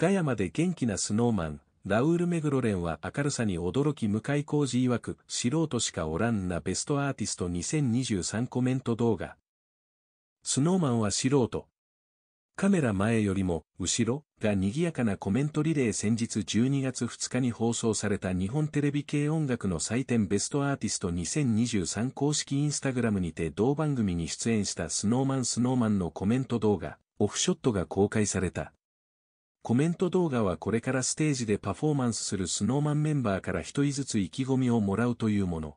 ガヤまで元気なスノーマン、ラウール・メグロレンは明るさに驚き向井工事曰く、素人しかおらんなベストアーティスト2023コメント動画。スノーマンは素人。カメラ前よりも、後ろ、が賑やかなコメントリレー先日12月2日に放送された日本テレビ系音楽の祭典ベストアーティスト2023公式インスタグラムにて同番組に出演したスノーマンスノーマンのコメント動画、オフショットが公開された。コメント動画はこれからステージでパフォーマンスするスノーマンメンバーから一人ずつ意気込みをもらうというもの。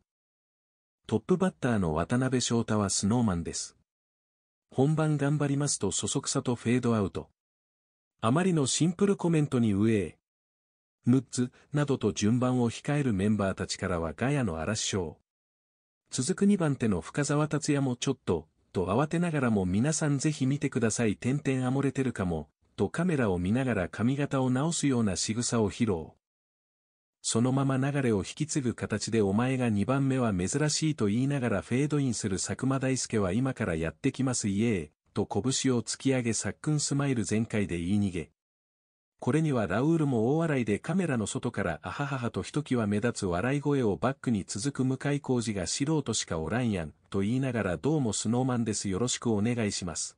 トップバッターの渡辺翔太はスノーマンです。本番頑張りますとそそくさとフェードアウト。あまりのシンプルコメントに上へ。6つ、などと順番を控えるメンバーたちからはガヤの嵐賞。続く2番手の深沢達也もちょっと、と慌てながらも皆さんぜひ見てください。点々漏れてるかも、とカメラを見ながら髪型を直すような仕草を披露。そのまま流れを引き継ぐ形でお前が2番目は珍しいと言いながらフェードインする佐久間大介は今からやってきますイエー、と拳を突き上げさっくんスマイル全開で言い逃げ。これにはラウールも大笑いでカメラの外からあはははとひときわ目立つ笑い声をバックに続く向井工事が素人しかおらんやん、と言いながらどうもスノーマンですよろしくお願いします。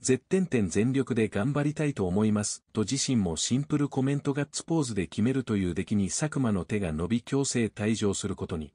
絶点点全力で頑張りたいと思います、と自身もシンプルコメントガッツポーズで決めるという出来に佐久間の手が伸び強制退場することに。